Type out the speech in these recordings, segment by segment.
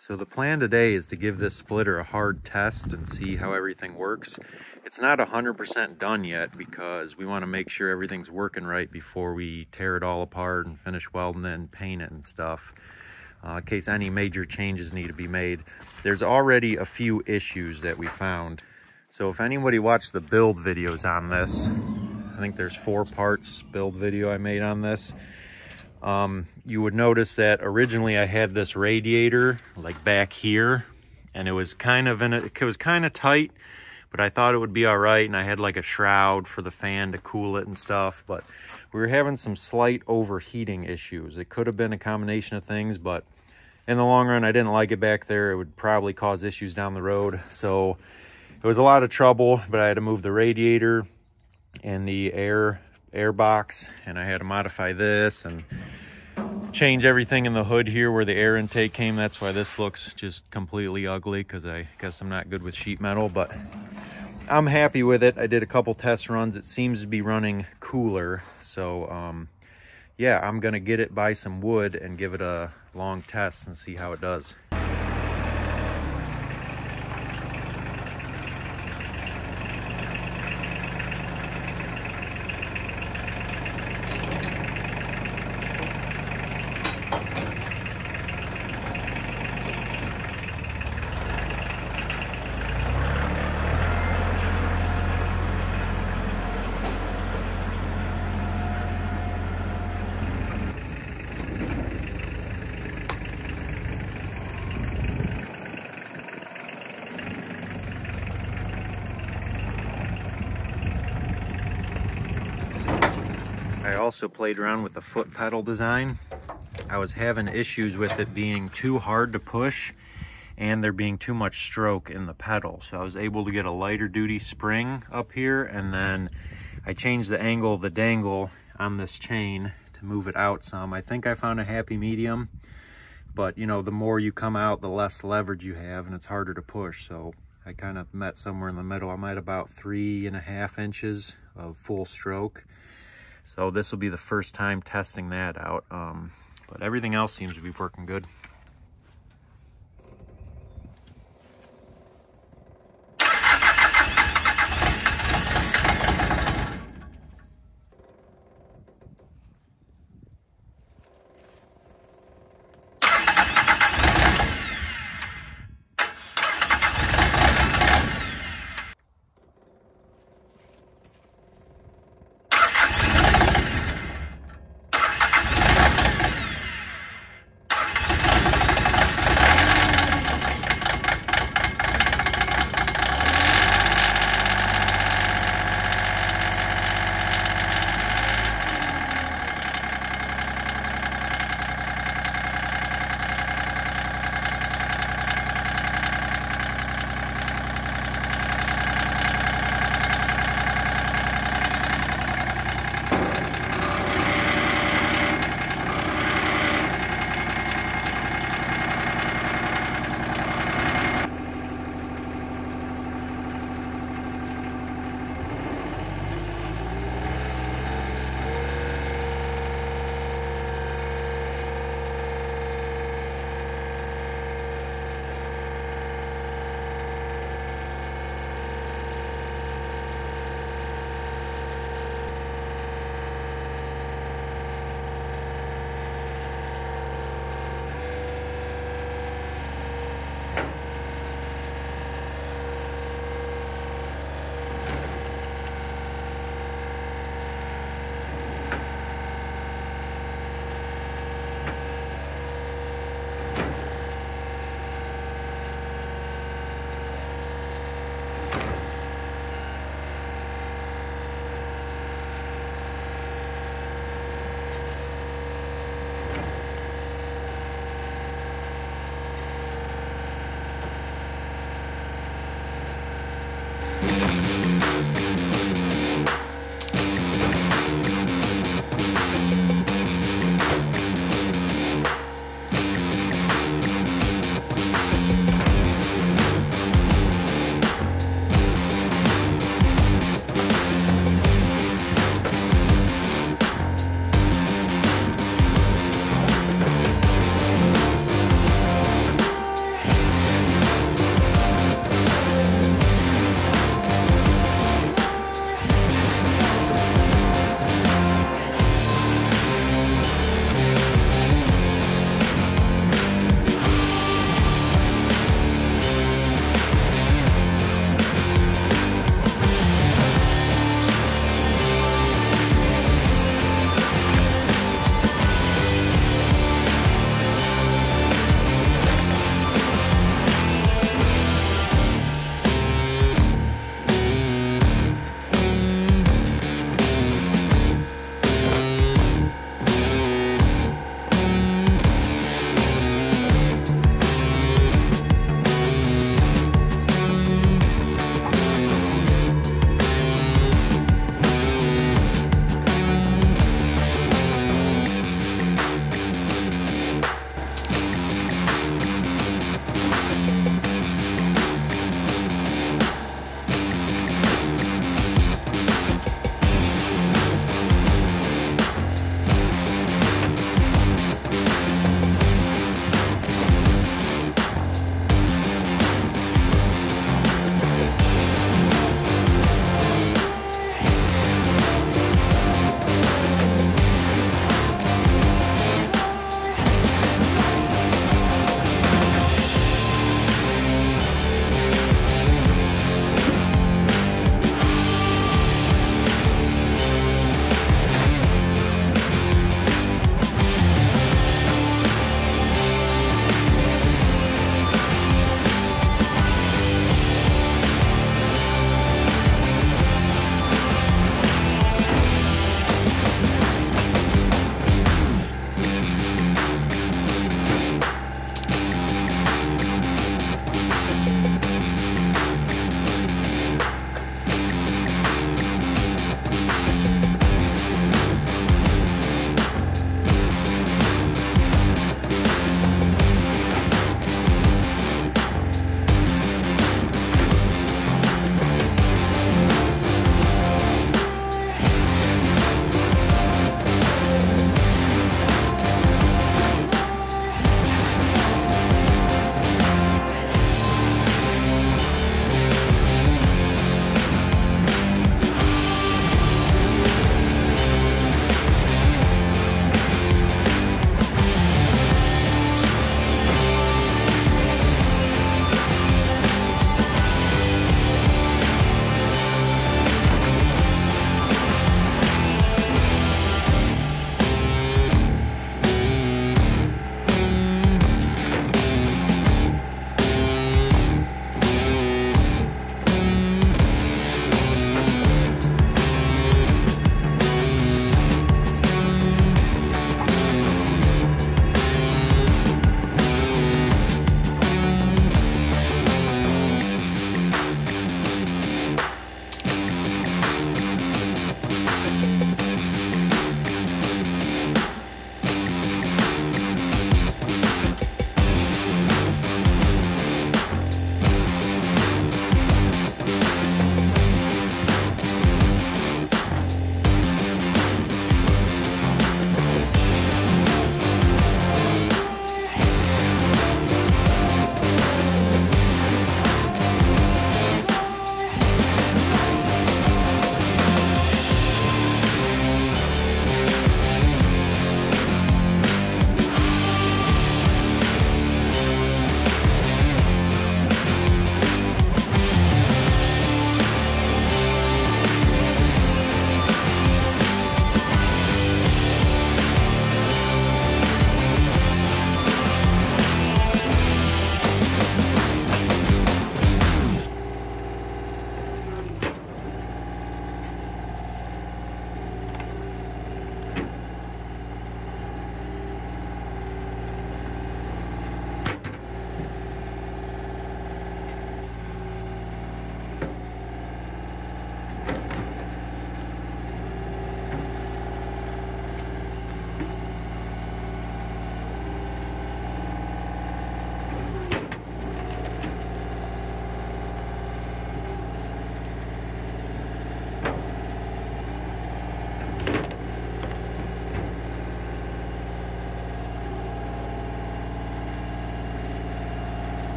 So the plan today is to give this splitter a hard test and see how everything works. It's not 100% done yet because we want to make sure everything's working right before we tear it all apart and finish welding it and paint it and stuff. Uh, in case any major changes need to be made. There's already a few issues that we found. So if anybody watched the build videos on this, I think there's four parts build video I made on this um, you would notice that originally I had this radiator like back here and it was kind of in a, it was kind of tight, but I thought it would be all right. And I had like a shroud for the fan to cool it and stuff, but we were having some slight overheating issues. It could have been a combination of things, but in the long run, I didn't like it back there. It would probably cause issues down the road. So it was a lot of trouble, but I had to move the radiator and the air air box and I had to modify this and change everything in the hood here where the air intake came. That's why this looks just completely ugly because I guess I'm not good with sheet metal, but I'm happy with it. I did a couple test runs. It seems to be running cooler. So um, yeah, I'm gonna get it by some wood and give it a long test and see how it does. I also played around with the foot pedal design. I was having issues with it being too hard to push and there being too much stroke in the pedal. So I was able to get a lighter duty spring up here and then I changed the angle of the dangle on this chain to move it out some. I think I found a happy medium, but you know, the more you come out, the less leverage you have and it's harder to push. So I kind of met somewhere in the middle. I'm at about three and a half inches of full stroke. So this will be the first time testing that out. Um, but everything else seems to be working good.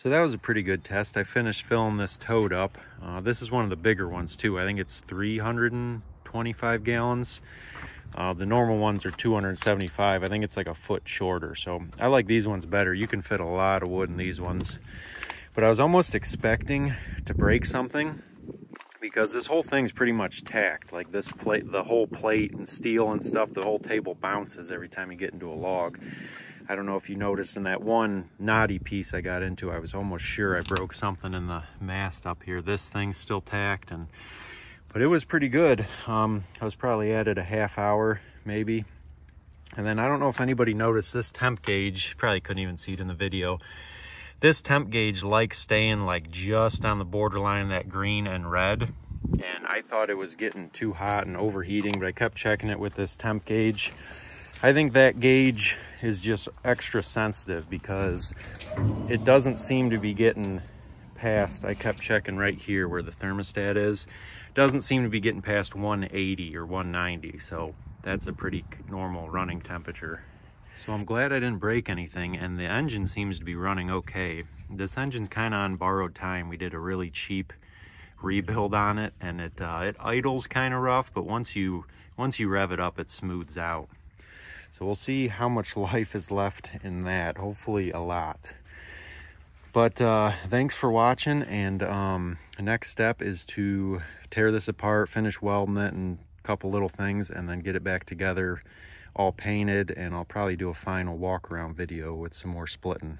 So that was a pretty good test. I finished filling this tote up. Uh, this is one of the bigger ones too. I think it's 325 gallons. Uh, the normal ones are 275. I think it's like a foot shorter. So I like these ones better. You can fit a lot of wood in these ones. But I was almost expecting to break something because this whole thing's pretty much tacked. Like this plate, the whole plate and steel and stuff, the whole table bounces every time you get into a log. I don't know if you noticed in that one knotty piece I got into, I was almost sure I broke something in the mast up here. This thing's still tacked, and but it was pretty good. Um, I was probably at it a half hour, maybe. And then I don't know if anybody noticed this temp gauge, probably couldn't even see it in the video. This temp gauge likes staying like just on the borderline of that green and red. And I thought it was getting too hot and overheating, but I kept checking it with this temp gauge I think that gauge is just extra sensitive because it doesn't seem to be getting past, I kept checking right here where the thermostat is, doesn't seem to be getting past 180 or 190. So that's a pretty normal running temperature. So I'm glad I didn't break anything and the engine seems to be running okay. This engine's kind of on borrowed time. We did a really cheap rebuild on it and it uh, it idles kind of rough, but once you once you rev it up, it smooths out. So we'll see how much life is left in that. Hopefully a lot. But uh, thanks for watching. And um, the next step is to tear this apart, finish welding it and a couple little things, and then get it back together all painted. And I'll probably do a final walk around video with some more splitting.